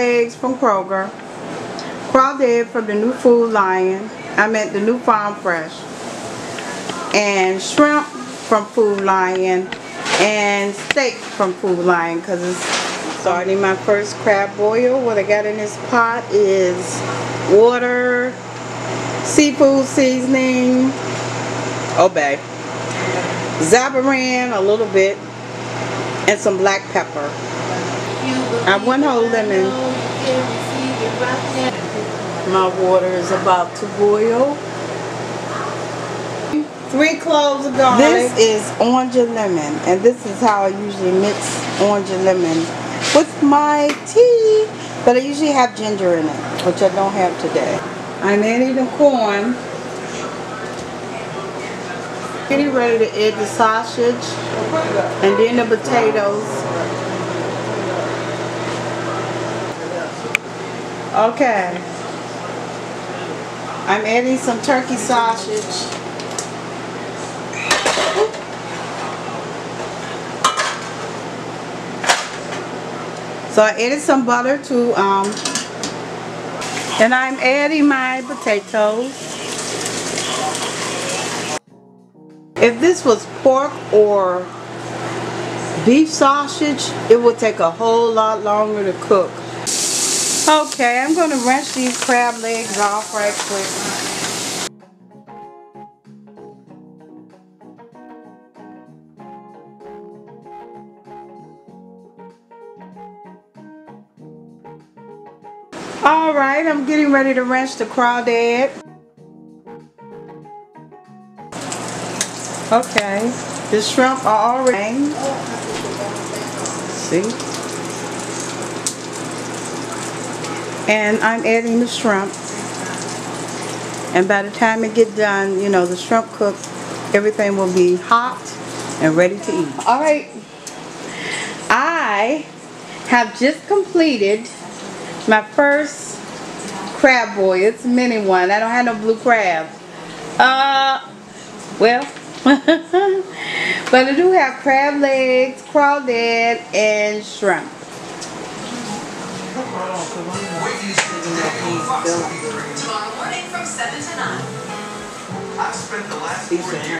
legs from Kroger, crawdad from the new Food Lion, I meant the new Farm Fresh, and shrimp from Food Lion, and steak from Food Lion because it's starting my first crab boil. What I got in this pot is water, seafood seasoning, oh, obey, Zatarain a little bit, and some black pepper. I have one whole lemon. My water is about to boil. Three cloves of garlic. This is orange and lemon, and this is how I usually mix orange and lemon with my tea. But I usually have ginger in it, which I don't have today. I'm adding the corn. Getting ready to add the sausage and then the potatoes. Okay. I'm adding some turkey sausage. So I added some butter to, um, and I'm adding my potatoes. If this was pork or beef sausage, it would take a whole lot longer to cook. Okay, I'm going to rinse these crab legs off right quick. Alright, I'm getting ready to rinse the crawdad. Okay, the shrimp are already See? And I'm adding the shrimp. And by the time it get done, you know, the shrimp cook, everything will be hot and ready to eat. Alright, I have just completed my first crab boil. It's a mini one. I don't have no blue crab. Uh, well, but I do have crab legs, crawdad, and shrimp. Tomorrow morning from 7 to 9.